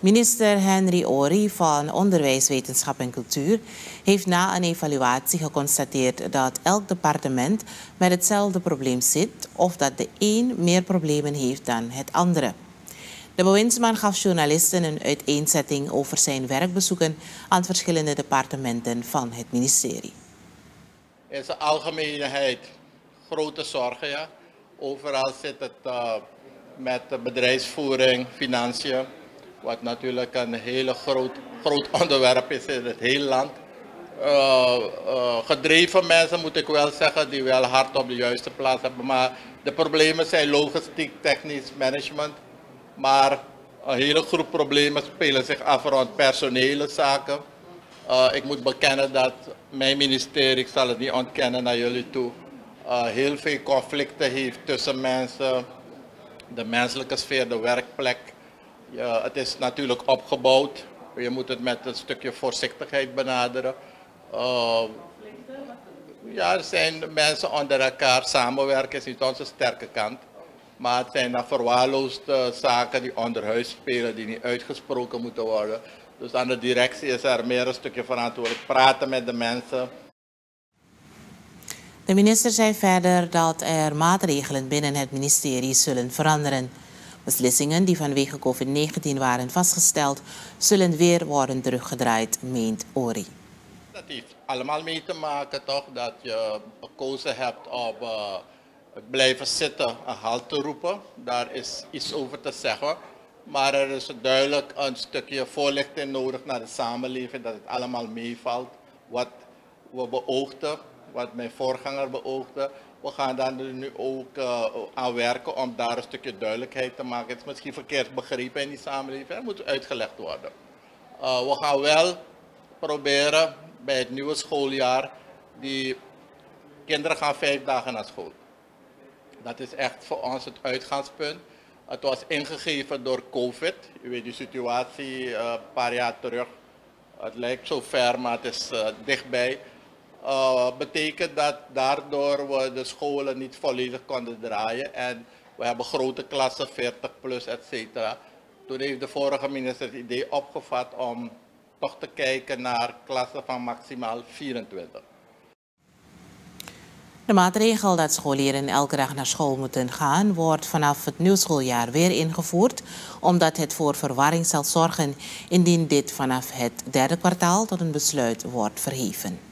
Minister Henry Ori van Onderwijs, Wetenschap en Cultuur heeft na een evaluatie geconstateerd dat elk departement met hetzelfde probleem zit of dat de een meer problemen heeft dan het andere. De bewindsman gaf journalisten een uiteenzetting over zijn werkbezoeken aan verschillende departementen van het ministerie. In zijn algemeenheid grote zorgen. Ja. Overal zit het uh, met bedrijfsvoering, financiën, wat natuurlijk een hele groot, groot onderwerp is in het hele land. Uh, uh, gedreven mensen moet ik wel zeggen, die wel hard op de juiste plaats hebben. Maar de problemen zijn logistiek, technisch, management. Maar een hele groep problemen spelen zich af rond personele zaken. Uh, ik moet bekennen dat mijn ministerie, ik zal het niet ontkennen naar jullie toe, heel veel conflicten heeft tussen mensen, de menselijke sfeer, de werkplek. Het is natuurlijk opgebouwd. Je moet het met een stukje voorzichtigheid benaderen. Uh, ja, er zijn mensen onder elkaar samenwerken, is niet onze sterke kant. Maar het zijn dan verwaarloosde zaken die onder huis spelen, die niet uitgesproken moeten worden. Dus aan de directie is er meer een stukje verantwoordelijk. Praten met de mensen. De minister zei verder dat er maatregelen binnen het ministerie zullen veranderen. Beslissingen die vanwege COVID-19 waren vastgesteld, zullen weer worden teruggedraaid, meent Ori. Dat heeft allemaal mee te maken toch dat je gekozen hebt op uh, blijven zitten en halt te roepen. Daar is iets over te zeggen. Maar er is duidelijk een stukje voorlichting nodig naar de samenleving, dat het allemaal meevalt. Wat we beoogden, wat mijn voorganger beoogde. We gaan daar nu ook uh, aan werken om daar een stukje duidelijkheid te maken. Het is misschien verkeerd begrepen in die samenleving, dat moet uitgelegd worden. Uh, we gaan wel proberen bij het nieuwe schooljaar, die kinderen gaan vijf dagen naar school. Dat is echt voor ons het uitgangspunt. Het was ingegeven door COVID. U weet die situatie uh, een paar jaar terug. Het lijkt zo ver, maar het is dichtbij. Uh, betekent dat daardoor we de scholen niet volledig konden draaien. En we hebben grote klassen, 40 plus, et cetera. Toen heeft de vorige minister het idee opgevat om toch te kijken naar klassen van maximaal 24. De maatregel dat scholieren elke dag naar school moeten gaan, wordt vanaf het nieuwe schooljaar weer ingevoerd, omdat het voor verwarring zal zorgen indien dit vanaf het derde kwartaal tot een besluit wordt verheven.